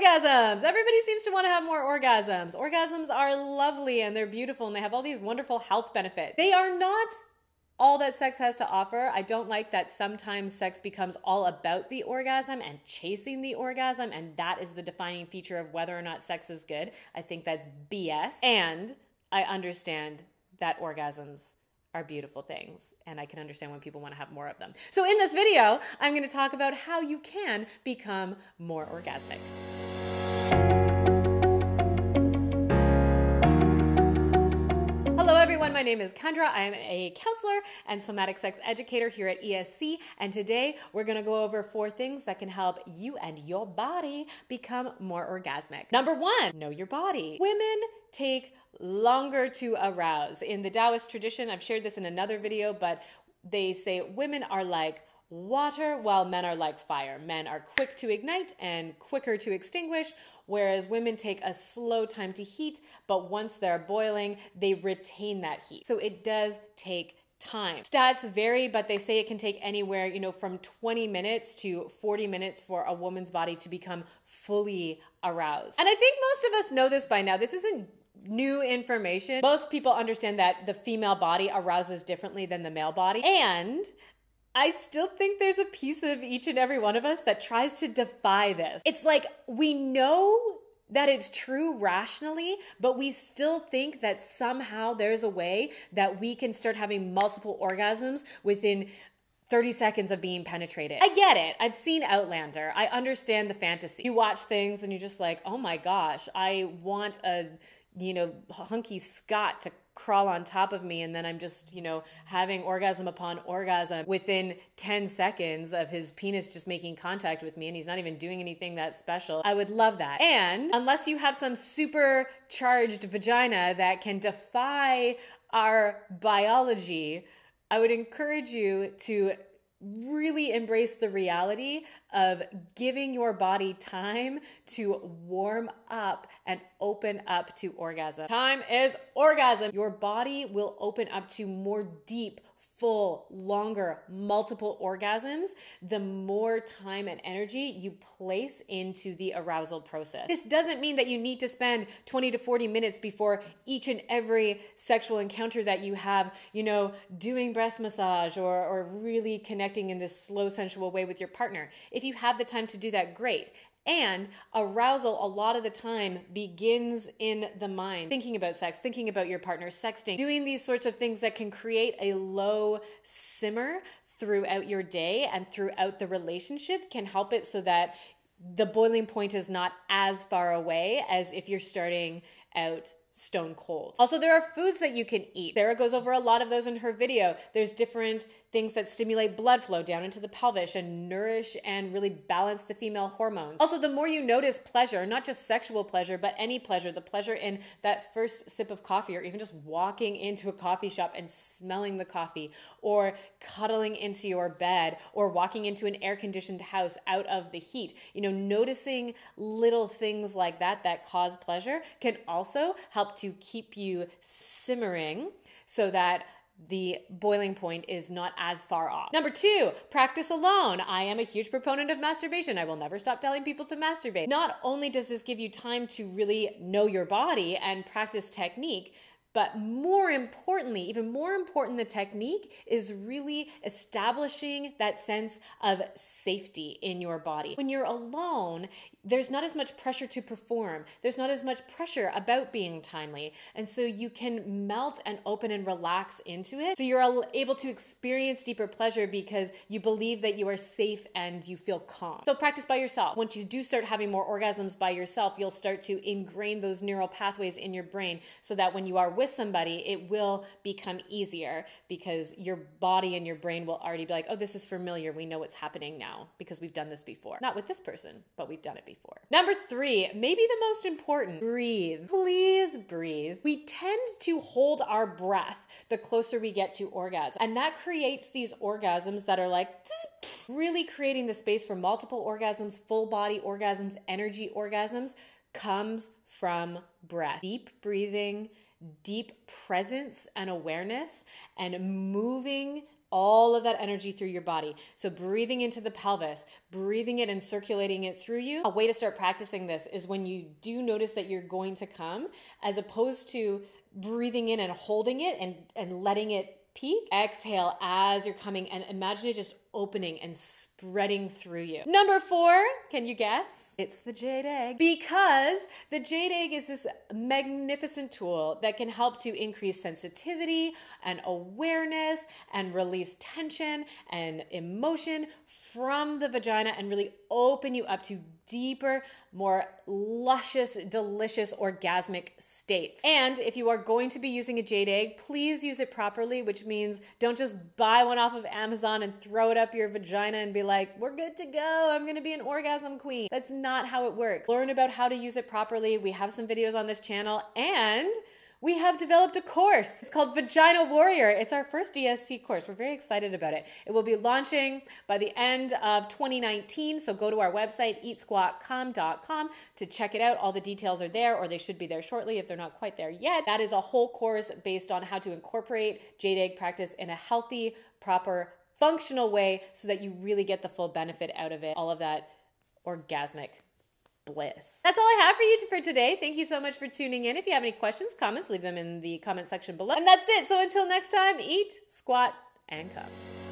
Orgasms. Everybody seems to want to have more orgasms. Orgasms are lovely and they're beautiful and they have all these wonderful health benefits. They are not all that sex has to offer. I don't like that sometimes sex becomes all about the orgasm and chasing the orgasm, and that is the defining feature of whether or not sex is good. I think that's BS. And I understand that orgasms are beautiful things, and I can understand when people want to have more of them. So, in this video, I'm going to talk about how you can become more orgasmic. Hello, everyone. My name is Kendra. I am a counselor and somatic sex educator here at ESC. And today we're going to go over four things that can help you and your body become more orgasmic. Number one, know your body. Women take longer to arouse. In the Taoist tradition, I've shared this in another video, but they say women are like water while men are like fire. Men are quick to ignite and quicker to extinguish, whereas women take a slow time to heat, but once they're boiling, they retain that heat. So it does take time. Stats vary, but they say it can take anywhere, you know, from 20 minutes to 40 minutes for a woman's body to become fully aroused. And I think most of us know this by now. This isn't new information. Most people understand that the female body arouses differently than the male body. And I still think there's a piece of each and every one of us that tries to defy this. It's like we know that it's true rationally, but we still think that somehow there's a way that we can start having multiple orgasms within 30 seconds of being penetrated. I get it. I've seen Outlander. I understand the fantasy. You watch things and you're just like, oh my gosh, I want a, you know, hunky Scot to crawl on top of me and then I'm just, you know, having orgasm upon orgasm within 10 seconds of his penis just making contact with me and he's not even doing anything that special. I would love that. And unless you have some super charged vagina that can defy our biology, I would encourage you to really embrace the reality of giving your body time to warm up and open up to orgasm. Time is orgasm. Your body will open up to more deep, full, longer, multiple orgasms, the more time and energy you place into the arousal process. This doesn't mean that you need to spend 20 to 40 minutes before each and every sexual encounter that you have, you know, doing breast massage or, or really connecting in this slow, sensual way with your partner. If you have the time to do that, great. And arousal, a lot of the time, begins in the mind. Thinking about sex, thinking about your partner, sexting, doing these sorts of things that can create a low simmer throughout your day and throughout the relationship can help it so that the boiling point is not as far away as if you're starting out stone cold. Also, there are foods that you can eat. Sarah goes over a lot of those in her video. There's different things that stimulate blood flow down into the pelvis and nourish and really balance the female hormones. Also, the more you notice pleasure, not just sexual pleasure, but any pleasure, the pleasure in that first sip of coffee or even just walking into a coffee shop and smelling the coffee or cuddling into your bed or walking into an air conditioned house out of the heat. You know, noticing little things like that that cause pleasure can also help to keep you simmering so that the boiling point is not as far off. Number two, practice alone. I am a huge proponent of masturbation. I will never stop telling people to masturbate. Not only does this give you time to really know your body and practice technique, but more importantly, even more important the technique is really establishing that sense of safety in your body. When you're alone, there's not as much pressure to perform. There's not as much pressure about being timely. And so you can melt and open and relax into it. So you're able to experience deeper pleasure because you believe that you are safe and you feel calm. So practice by yourself. Once you do start having more orgasms by yourself, you'll start to ingrain those neural pathways in your brain so that when you are with somebody, it will become easier because your body and your brain will already be like, oh, this is familiar. We know what's happening now because we've done this before. Not with this person, but we've done it before. Number three, maybe the most important breathe. Please breathe. We tend to hold our breath the closer we get to orgasm. And that creates these orgasms that are like really creating the space for multiple orgasms, full body orgasms, energy orgasms comes from breath. Deep breathing, deep presence and awareness, and moving all of that energy through your body. So, breathing into the pelvis, breathing it and circulating it through you. A way to start practicing this is when you do notice that you're going to come, as opposed to breathing in and holding it and, and letting it peak. Exhale as you're coming and imagine it just opening and spreading through you. Number four, can you guess? It's the jade egg. Because the jade egg is this magnificent tool that can help to increase sensitivity and awareness and release tension and emotion from the vagina and really open you up to deeper, more luscious, delicious, orgasmic states. And if you are going to be using a jade egg, please use it properly, which means don't just buy one off of Amazon and throw it up your vagina and be like, we're good to go. I'm going to be an orgasm queen. That's not how it works. Learn about how to use it properly. We have some videos on this channel and we have developed a course. It's called Vagina Warrior. It's our first ESC course. We're very excited about it. It will be launching by the end of 2019. So go to our website, eatsquatcum.com, to check it out. All the details are there, or they should be there shortly if they're not quite there yet. That is a whole course based on how to incorporate jade egg practice in a healthy, proper, functional way so that you really get the full benefit out of it. All of that orgasmic bliss. That's all I have for you for today. Thank you so much for tuning in. If you have any questions, comments, leave them in the comment section below. And that's it. So until next time, eat, squat, and come.